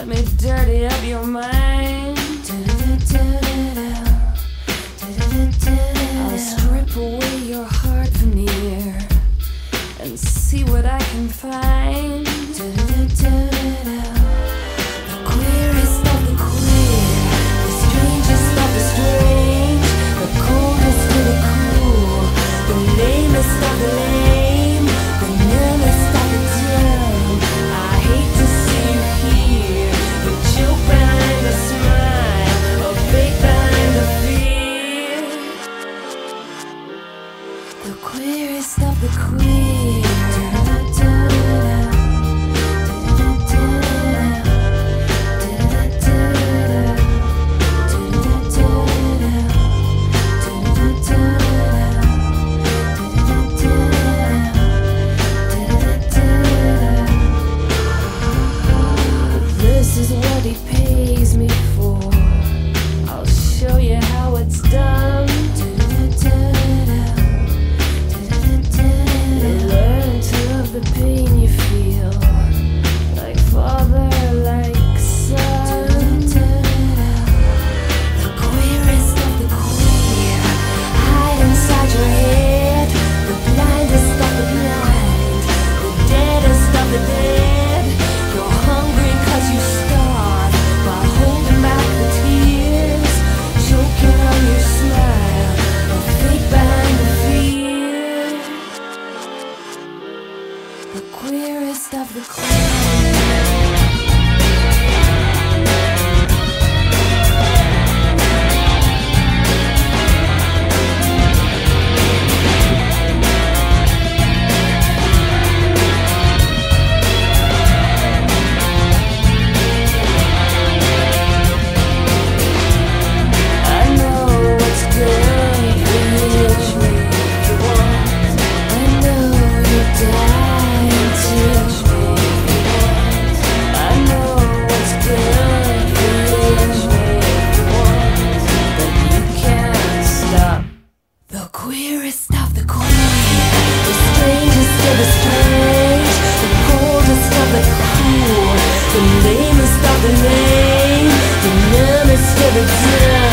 Let me dirty up your mind. I'll strip away your heart veneer and see what I can find. The queerest of the queer. The queer. the name, the numbers to the time.